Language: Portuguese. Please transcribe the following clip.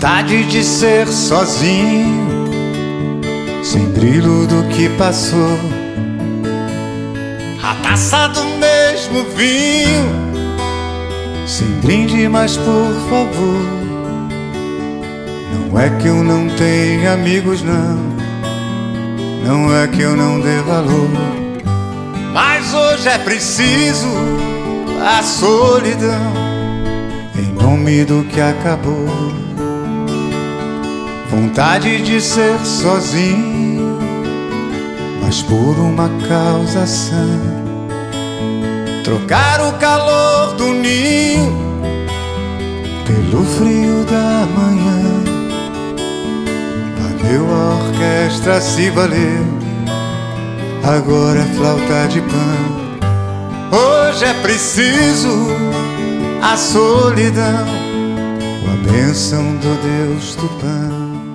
Vontade de ser sozinho, sem brilho do que passou. A taça do mesmo vinho, sem brinde, mas por favor. Não é que eu não tenha amigos, não. Não é que eu não dê valor. Mas hoje é preciso a solidão em nome do que acabou. Vontade de ser sozinho, mas por uma causa sã. Trocar o calor do ninho pelo frio da manhã. Valeu a orquestra, se valeu. Agora é flauta de pan. Hoje é preciso a solidão, com a bênção do Deus do pão.